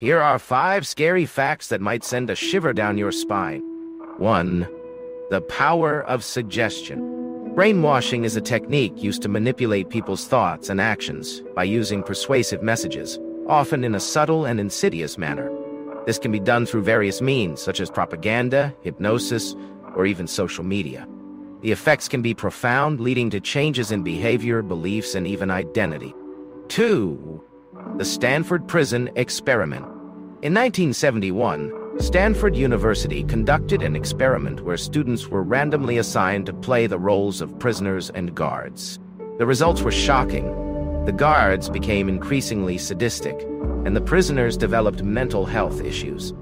Here are five scary facts that might send a shiver down your spine. 1. The power of suggestion. Brainwashing is a technique used to manipulate people's thoughts and actions by using persuasive messages, often in a subtle and insidious manner. This can be done through various means, such as propaganda, hypnosis, or even social media. The effects can be profound, leading to changes in behavior, beliefs, and even identity. 2. The Stanford Prison Experiment. In 1971, Stanford University conducted an experiment where students were randomly assigned to play the roles of prisoners and guards. The results were shocking. The guards became increasingly sadistic, and the prisoners developed mental health issues.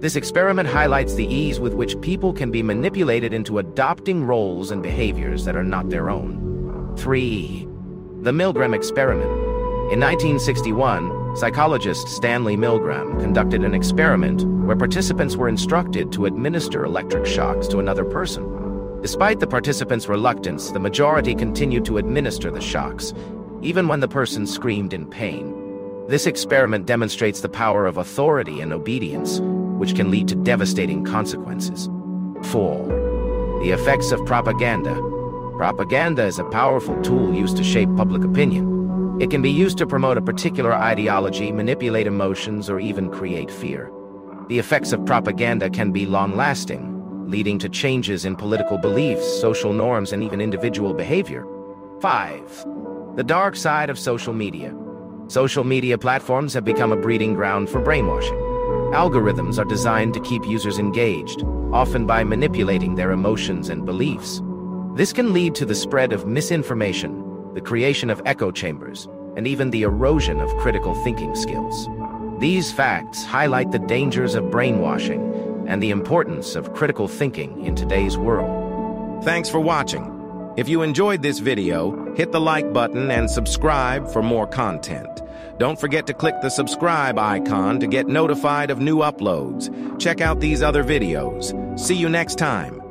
This experiment highlights the ease with which people can be manipulated into adopting roles and behaviors that are not their own. 3. The Milgram Experiment. In 1961, Psychologist Stanley Milgram conducted an experiment where participants were instructed to administer electric shocks to another person. Despite the participants' reluctance, the majority continued to administer the shocks, even when the person screamed in pain. This experiment demonstrates the power of authority and obedience, which can lead to devastating consequences. 4. The effects of propaganda. Propaganda is a powerful tool used to shape public opinion. It can be used to promote a particular ideology, manipulate emotions, or even create fear. The effects of propaganda can be long-lasting, leading to changes in political beliefs, social norms, and even individual behavior. 5. The dark side of social media. Social media platforms have become a breeding ground for brainwashing. Algorithms are designed to keep users engaged, often by manipulating their emotions and beliefs. This can lead to the spread of misinformation, the creation of echo chambers, and even the erosion of critical thinking skills. These facts highlight the dangers of brainwashing and the importance of critical thinking in today's world. Thanks for watching. If you enjoyed this video, hit the like button and subscribe for more content. Don't forget to click the subscribe icon to get notified of new uploads. Check out these other videos. See you next time.